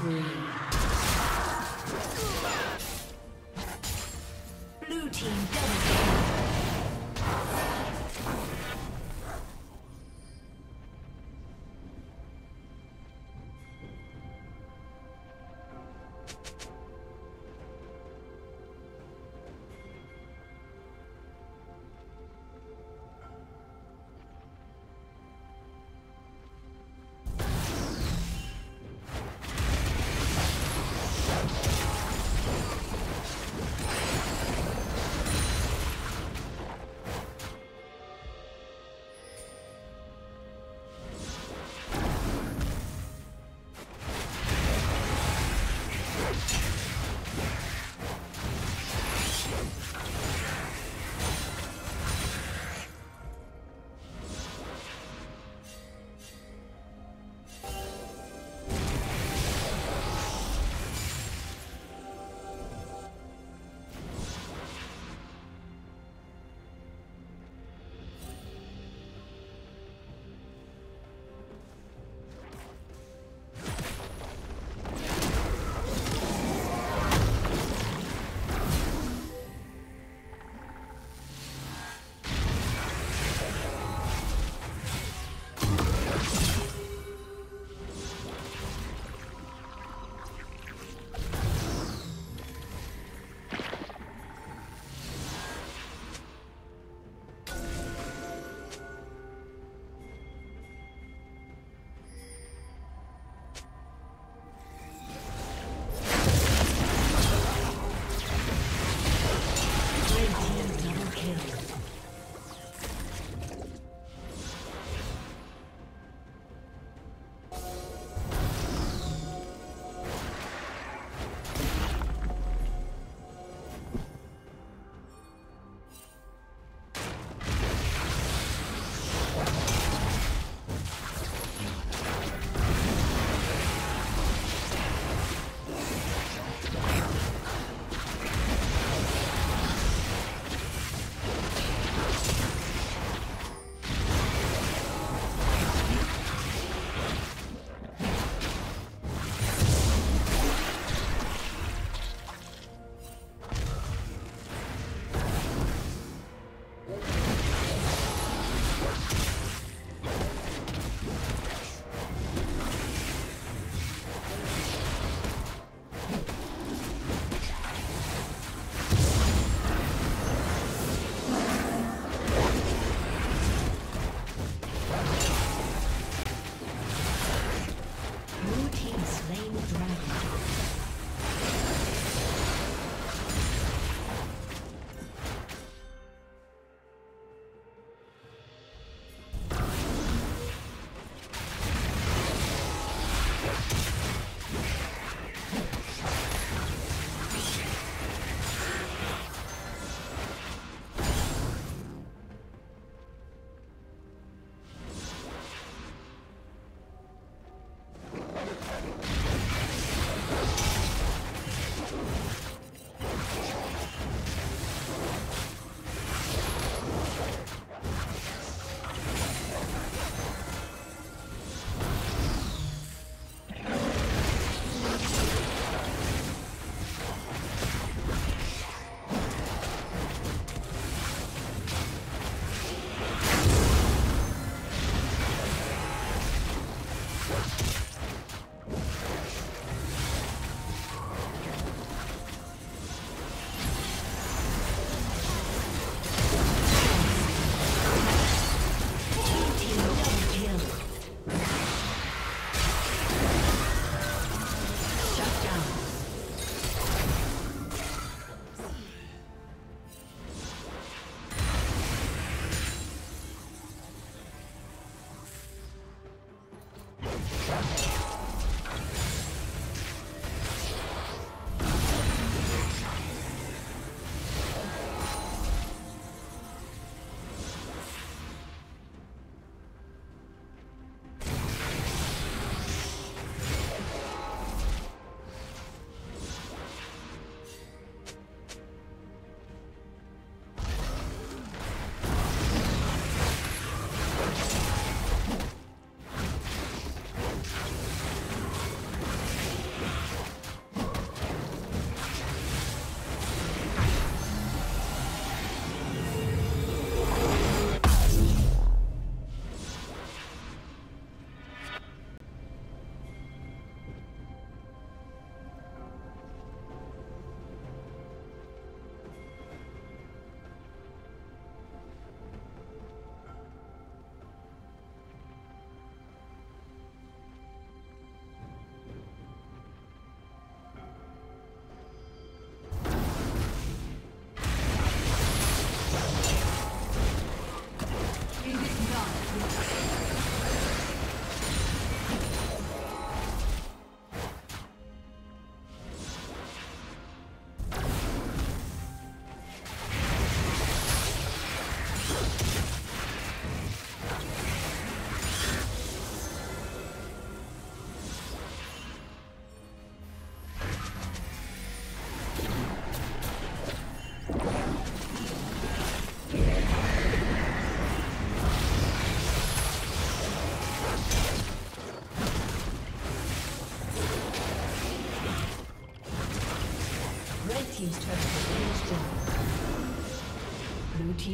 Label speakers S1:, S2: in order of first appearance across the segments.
S1: Hmm.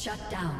S1: Shut down.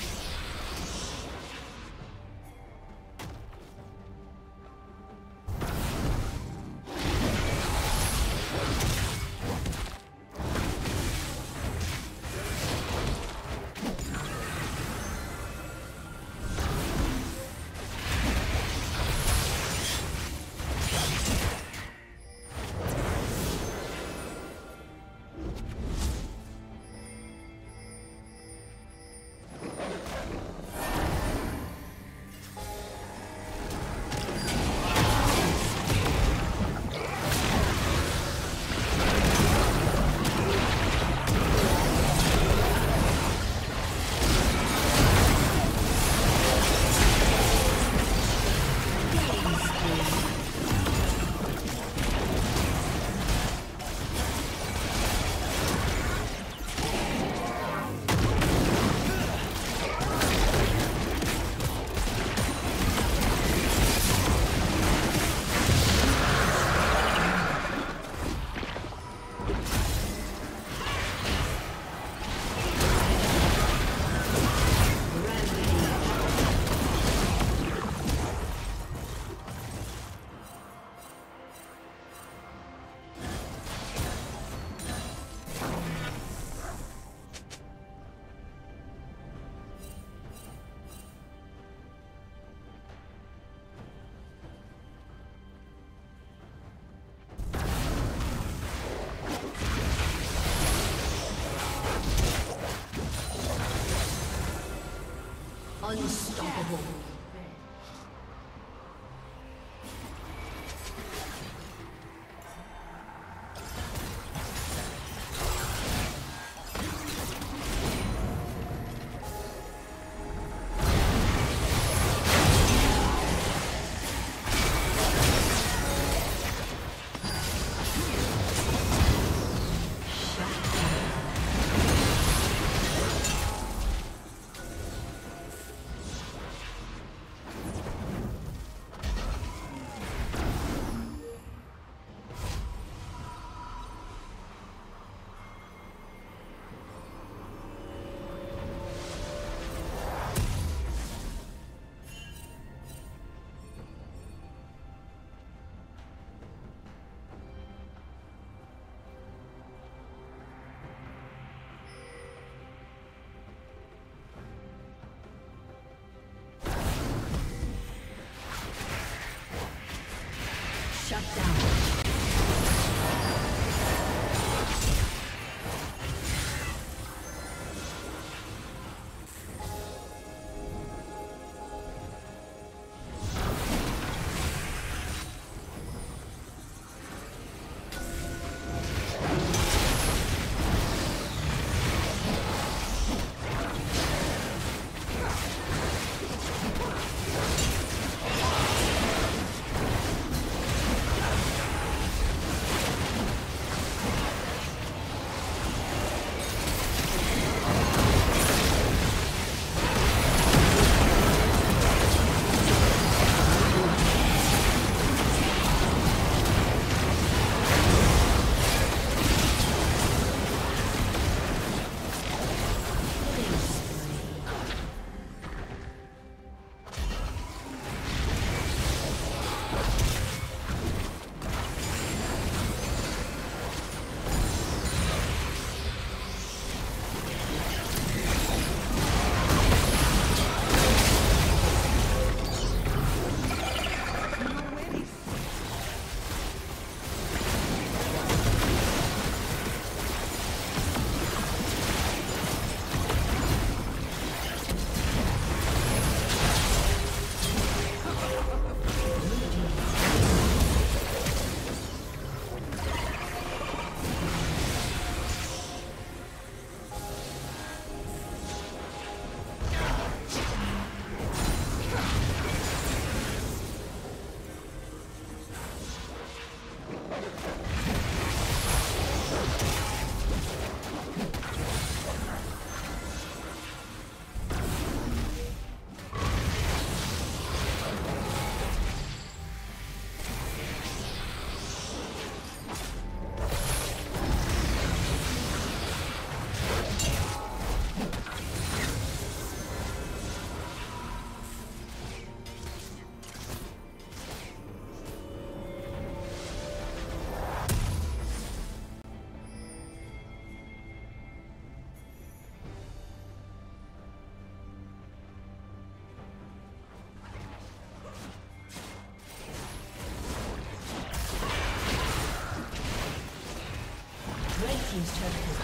S1: Team's turret has